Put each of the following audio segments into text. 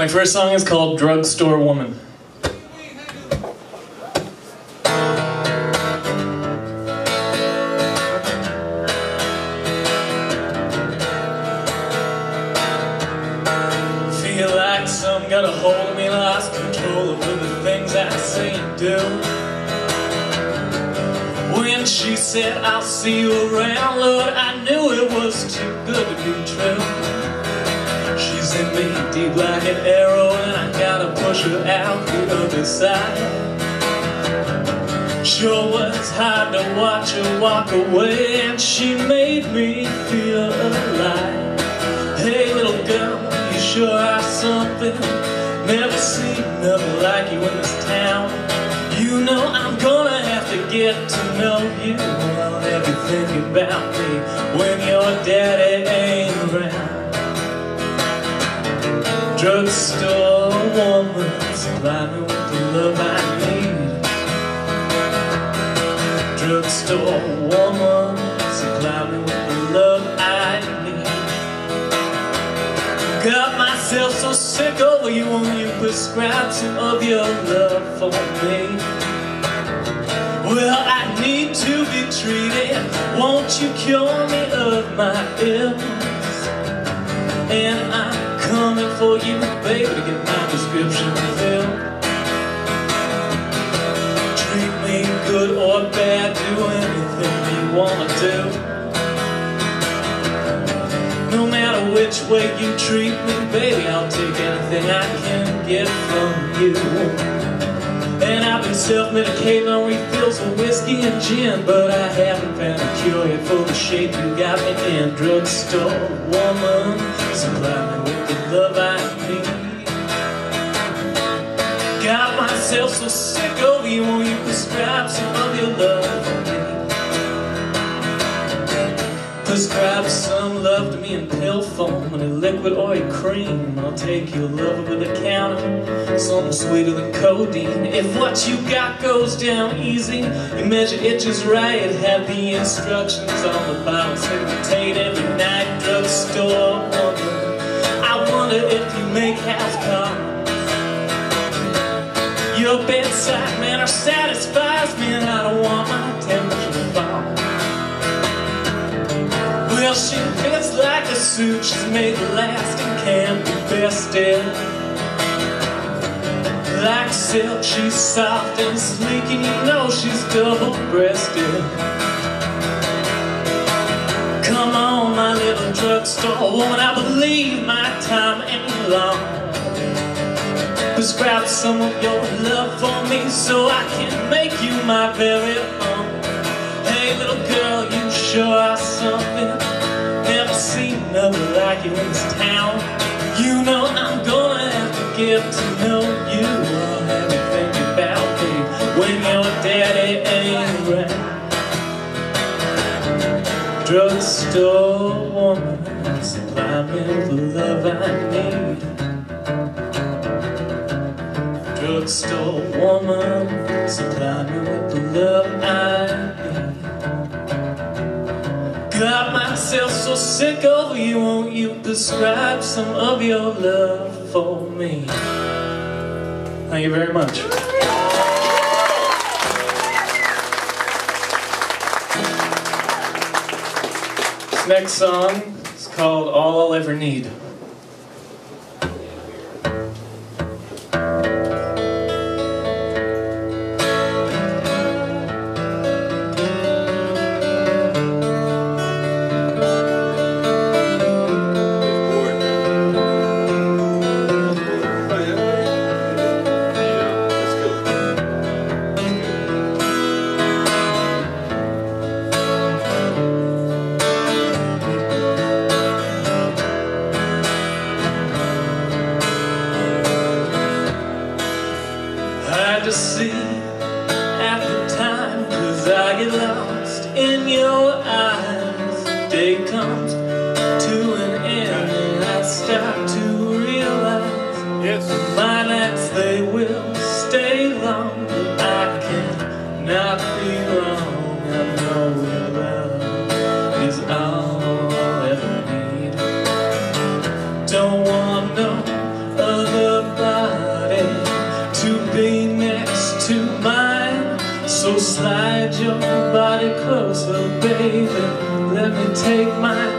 My first song is called Drugstore Woman. Feel like some got a hold of me, lost control over the things I say and do. When she said, I'll see you around, Lord, I knew deep like an arrow, and I gotta push her out the other side. Sure was hard to watch her walk away, and she made me feel alive. Hey, little girl, you sure are something. Never seen nothing like you in this town. You know I'm gonna have to get to know you. You thinking about me when your daddy ain't around. Drugstore woman, supply me with the love I need. Drugstore woman, supply me with the love I need. Got myself so sick over you when you prescribed some of your love for me. Well, I need to be treated. Won't you cure me of my ills? And I'm coming for you, baby, to get my prescription filled. Treat me good or bad, do anything you wanna do. No matter which way you treat me, baby, I'll take anything I can get from you. And I've been self-medicating on refills of whiskey and gin, but I haven't found a cure yet for the shape you got me in. Drugstore woman, supply me love I need. Got myself so sick of you when you prescribe some of your love me. Prescribe some love to me in pill form in a liquid oil cream. I'll take your love over the counter, something sweeter than codeine. If what you got goes down easy, you measure it just right. Have the instructions on the bottle, say every night. Drugstore I wonder if you make house come. Your bedside manner satisfies me, and I don't want my temperature to fall. Well, she fits like a suit she's made to last and can't be bested. Like silk, she's soft and sleek, and you know she's double-breasted. Little drugstore woman, I believe my time ain't long. Prescribe some of your love for me so I can make you my very own. Hey, little girl, you sure are something. Never seen nothing like you in this town. You know I'm gonna have to get to know you. I'll have you think about me when your daddy ain't around. Drugstore with the love I need. Drugstore woman, supply me with the love I need. Got myself so sick of you, won't you describe some of your love for me? Thank you very much. Next song called All I'll Ever Need. My the they will stay long. I cannot be wrong. I know your love is all I ever need. Don't want no other body To be next to mine. So slide your body closer baby. Let me take mine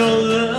your love.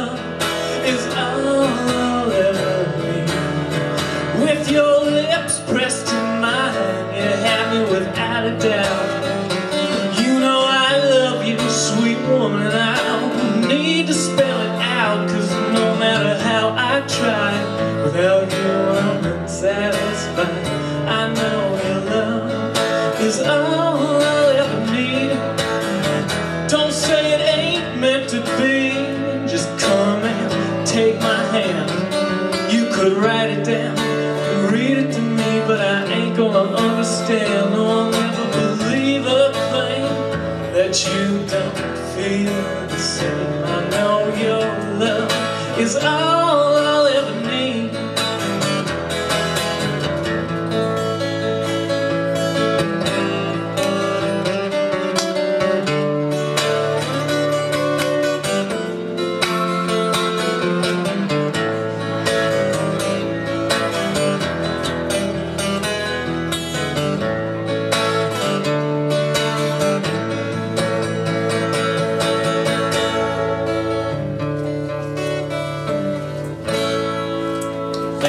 is all.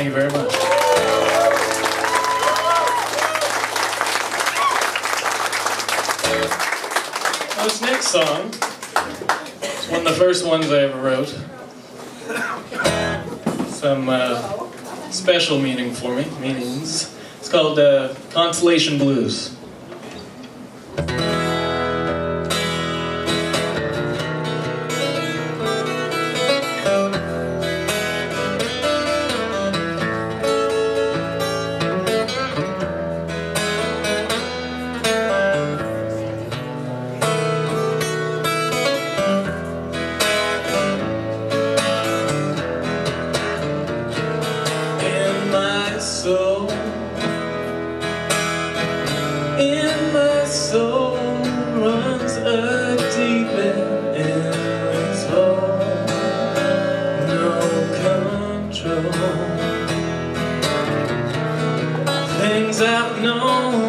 Thank you very much. Well, this next song is one of the first ones I ever wrote. Some uh, special meaning for me, meanings. It's called uh, Consolation Blues. Things I've known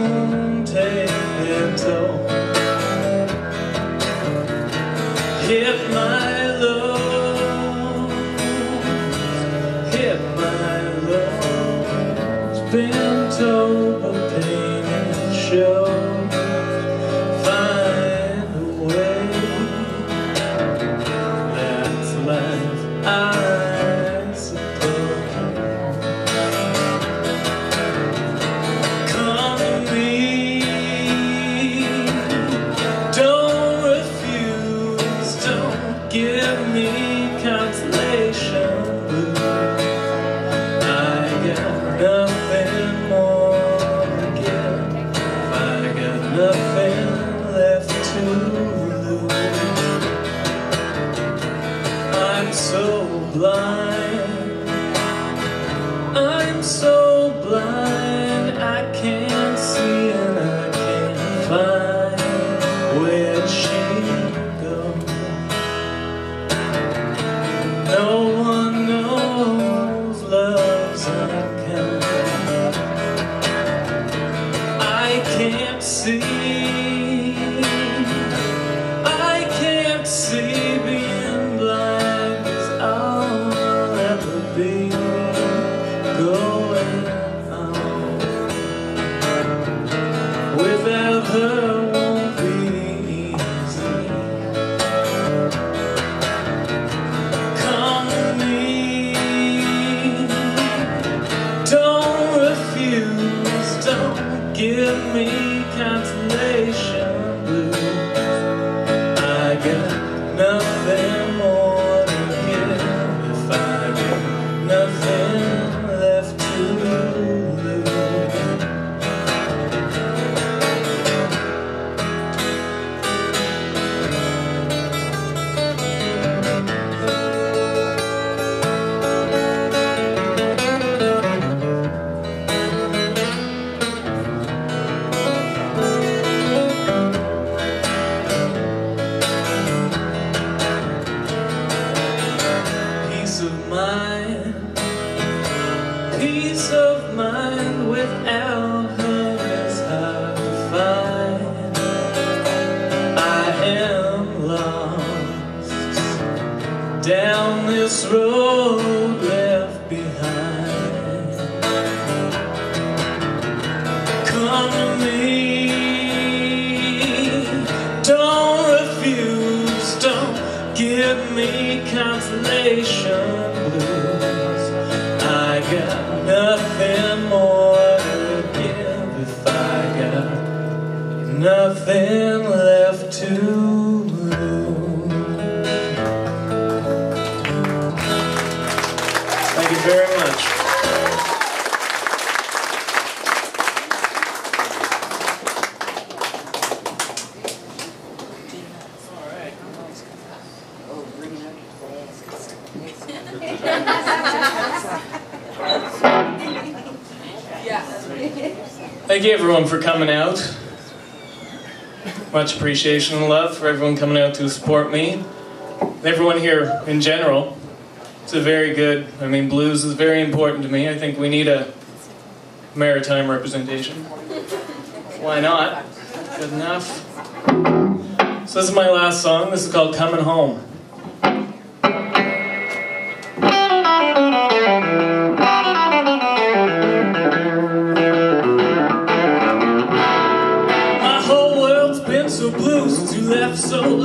blind Without her nothing left to lose. Thank you very much. Thank you everyone for coming out. Much appreciation and love for everyone coming out to support me. Everyone here in general. It's a very good, I mean, blues is very important to me. I think we need a maritime representation. Why not? Good enough. So this is my last song. This is called Coming Home.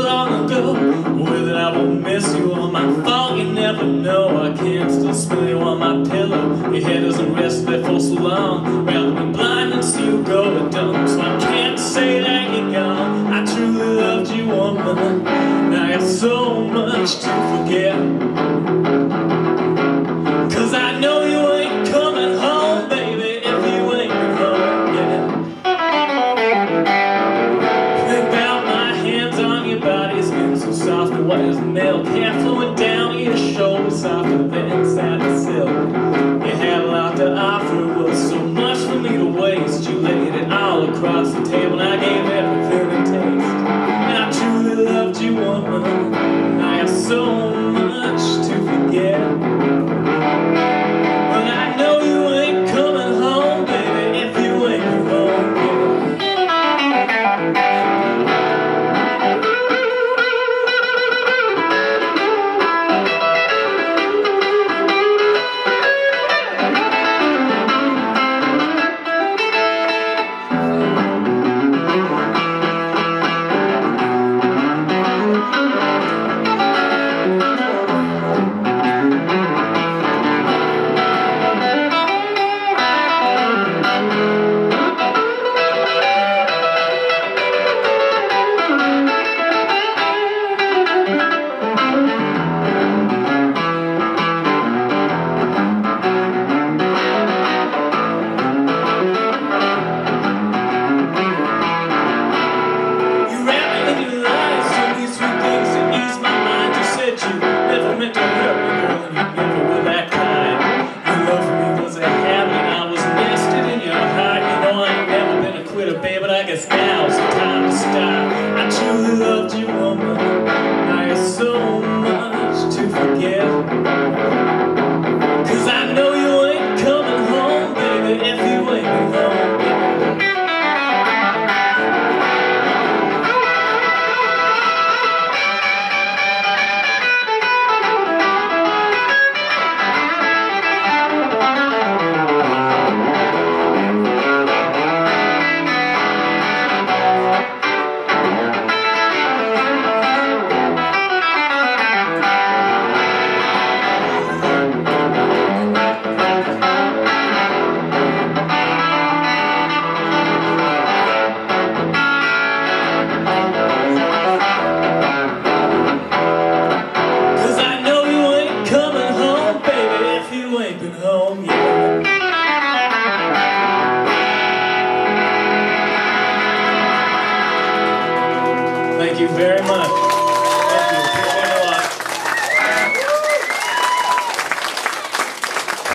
Long ago. Whether I will miss you or my fault, you never know. I can't still smell you on my pillow. Your head doesn't rest there for so long. Rather than see you go to dumb. So I can't say that you're gone. I truly loved you, woman. Now I got so much to forget. As milk. Hair flowing down your shoulders, softer than satin silk.